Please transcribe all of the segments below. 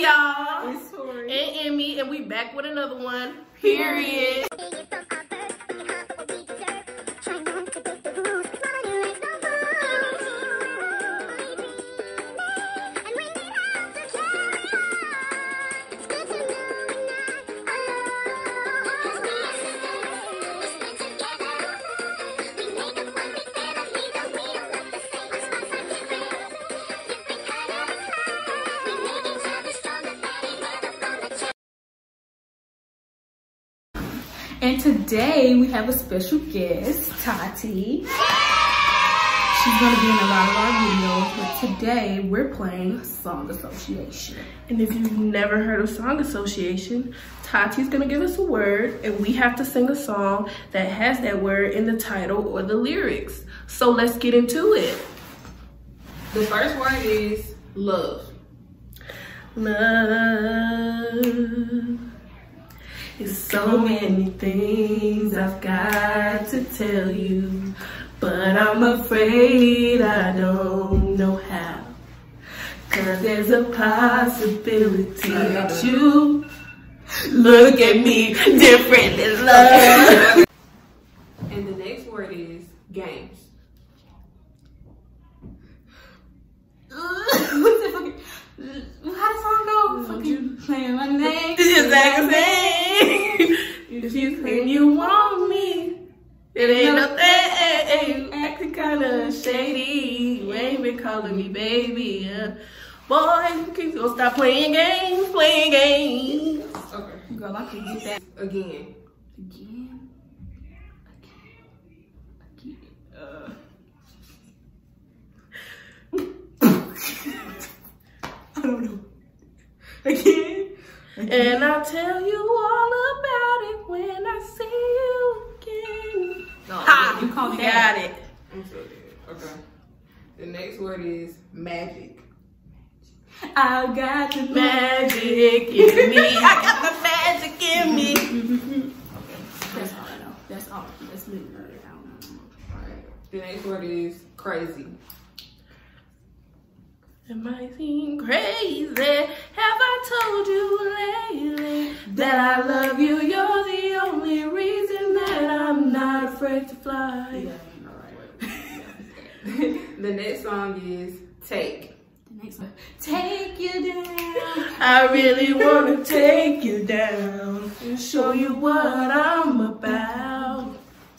Hey y'all, It's Tory. and Emmy, and we back with another one. Period. And today we have a special guest, Tati. She's gonna be in a lot of our videos, but today we're playing Song Association. And if you've never heard of Song Association, Tati's gonna give us a word, and we have to sing a song that has that word in the title or the lyrics. So let's get into it. The first word is love. Love is so many things I've got to tell you, but I'm afraid I don't know how. Cause there's a possibility that you look at me different than love. And the next word is games. How does song go? Fucking playing my name. It's just like a thing. If you claim you want me, it ain't no thing. Acting kinda shady. You ain't been calling me baby. Boy, you can go stop playing games, playing games. Okay. Girl, I can get that Again. again. Again. Uh. I don't know. Again. And I'll tell you all about it when I see you again. No, Ha! you call me got it. I'm so dead. Okay. The next word is magic. I got the Magic in me. I got the magic in me. okay. That's all I know. That's all. That's literally it. I don't know. Alright. The next word is crazy. It might seem crazy. Have I told you lately that I love you? The next song is take. The next one. Take you down. I really want to take you down and show you what I'm about.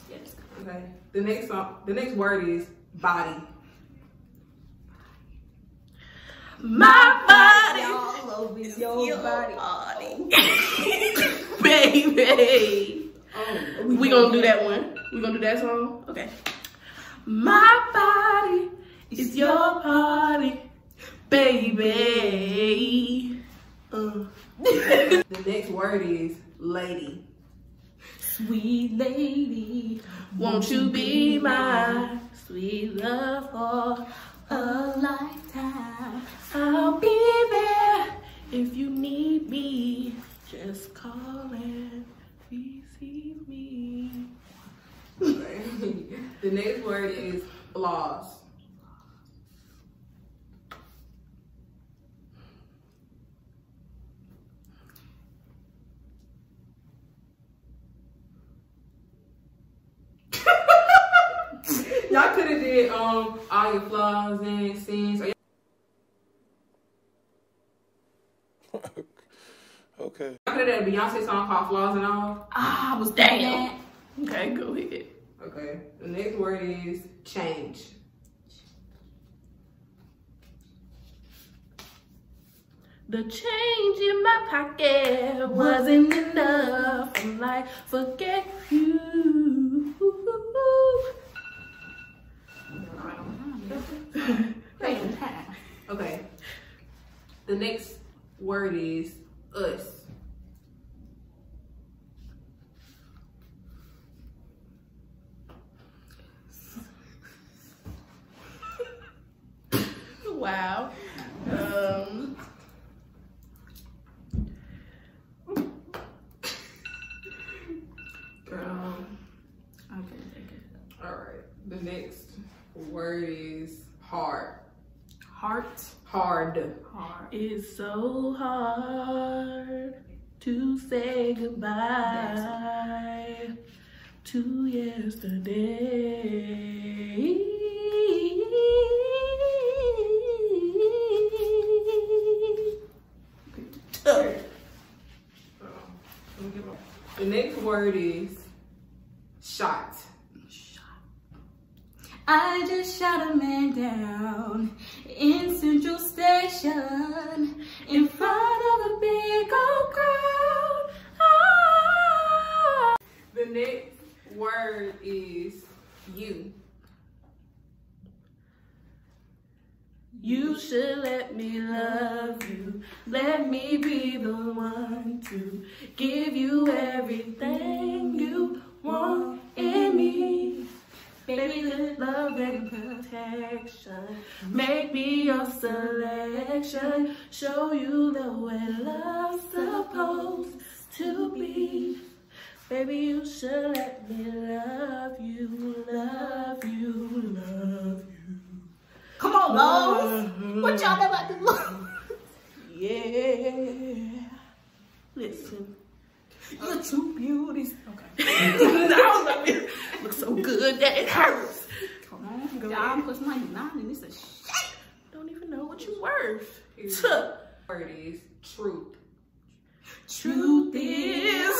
Yes. Okay. The next song the next word is body. My body. All over your, body. Baby. Oh. We gonna do that one. We gonna do that song? Okay. My body is your party, baby. Uh. The next word is lady. Sweet lady. Won't you be my sweet love for A lifetime. I'll be there if you need me. Just call and receive me. Okay. the next word is flaws. Y'all could have did um all your flaws and sins. Okay. Y'all could have did a Beyonce song called Flaws and All. Ah, I was Damn. Damn. Okay, go ahead. Okay. The next word is change. The change in my pocket wasn't enough. I'm like, forget you. Okay. The next word is us. Wow. Um, Girl. Okay, take it. All right. The next word is hard. Heart. Hard. Hard. It's so hard to say goodbye to yesterday. The next word is shot. I just shot a man down in Central Station in front of a big old crowd. Ah. The next word is you. You should let me love you. Let me be the one to give you everything you want in me. Baby, the love and protection. Make me your selection. Show you the way love's supposed to be. Baby, you should let me love you, What y'all know about the Lowe's? Yeah. Listen. You're two beauties. Okay. that was look so good that it hurts. Come on. Y'all push my nine and it's a shit. Don't even know what you're worth. Word is truth. Truth is.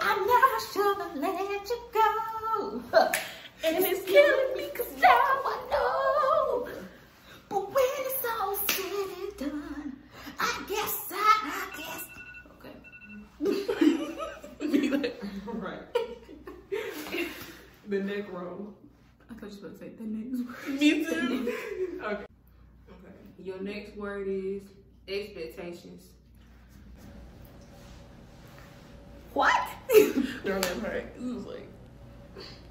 I never should have let you go. and it's killing me cause now I know. But when it's all said and done, I guess I, I guess. Okay. right. the neck roll. I thought you were supposed to say the next word. Me too. Okay. Okay. Your next word is expectations. What? Girl, that hurt. It was like.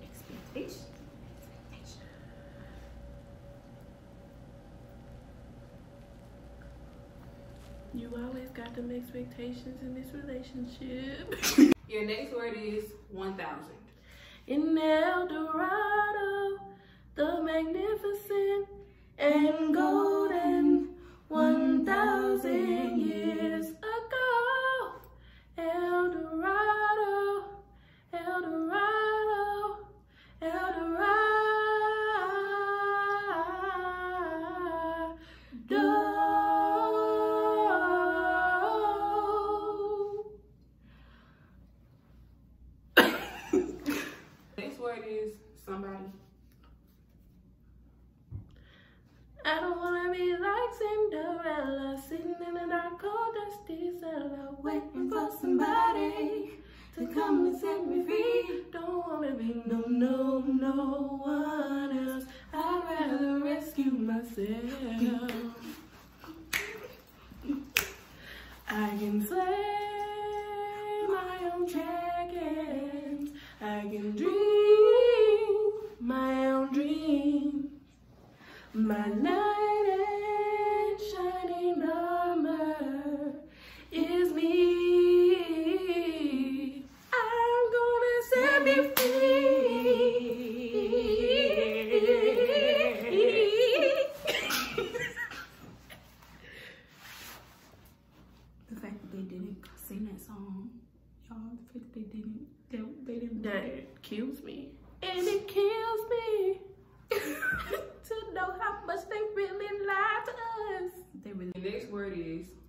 Expectations. Expectation. You always got them expectations in this relationship. Your next word is 1,000. In El Dorado, the magnificent and golden 1,000 years no, one else. I'd rather rescue myself.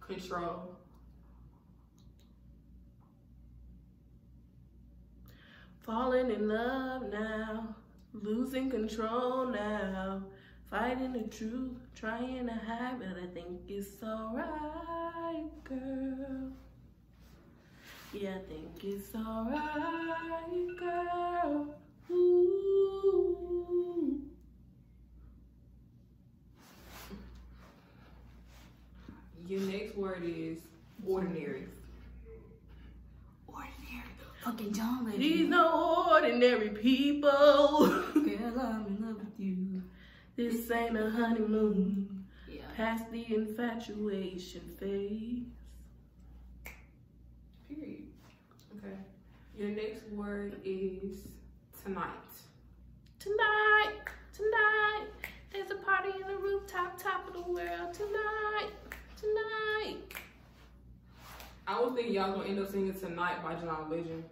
Control. Falling in love now, losing control now, fighting the truth, trying to hide, but I think it's alright, girl. Yeah, I think it's alright, girl. Ooh. Your next word is ordinary. Ordinary. Fucking John Legend. These no ordinary people. Girl, I'm in love with you. This ain't a honeymoon. Yeah. Past the infatuation phase. Period. Okay. Your next word is tonight. Tonight, tonight, There's a party in the rooftop, top of the world tonight, tonight. I was thinking y'all gonna end up singing Tonight by John Legend.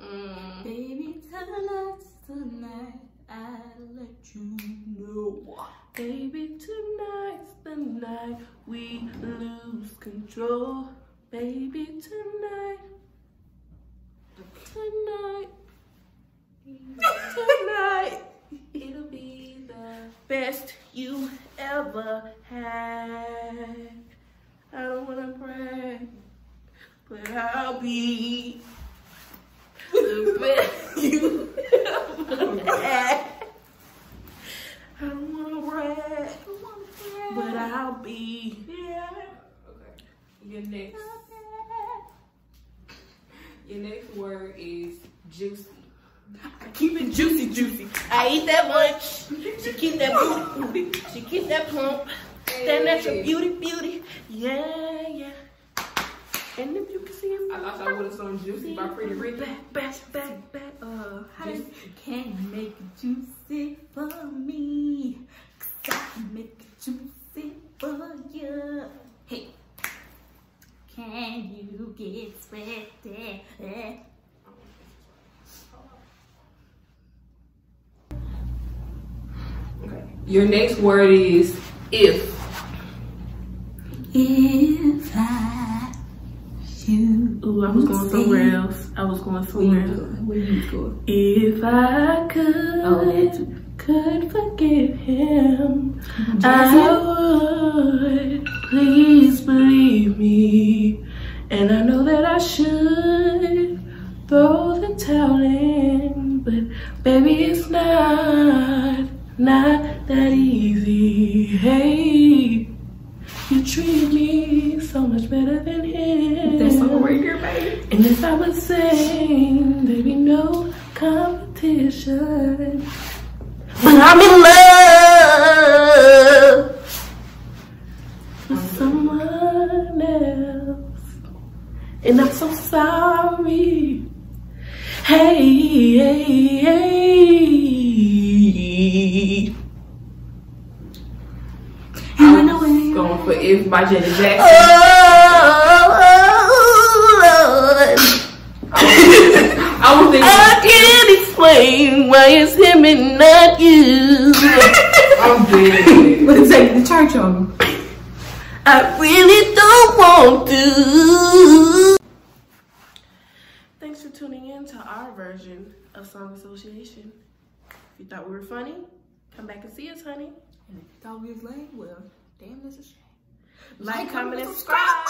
Mm. Baby, tonight's tonight. I'll let you know. Baby, tonight's the night we lose control. Baby, tonight, tonight, tonight, it'll be the best you ever had. I don't wanna pray, but I'll be the best you ever had. I don't wanna brag, but I'll be yeah. Okay. Your next your next word is juicy. I keep it juicy, juicy. I eat that much. She keep that booty, she keep that pump. plump. That natural beauty, beauty. Yeah, yeah. And if you can see it, I would have sung Juicy by Pretty Ricky. back, back, back, back. Uh, how does Can you make it juicy for me? Cause I can make it juicy for you. Hey, can you get sweaty? Okay. Your next word is if. If I Ooh, I was going somewhere else. I was going somewhere else. Where you going? If I oh. could, Oh, could forgive him, I would. Please believe me. And I know that I should throw the towel in, but baby, it's with someone else. And I'm so sorry. Hey, hey, hey. I was going for if by Janet Jackson. Oh, Lord. I was thinking I can't explain why it's him and not you. I'm dead. Let's take the church on them. I really don't want to. Thanks for tuning in to our version of Song Association. If you thought we were funny, come back and see us, honey. And if you thought we was lame, well, damn, this is a shame. Like, comment, and subscribe.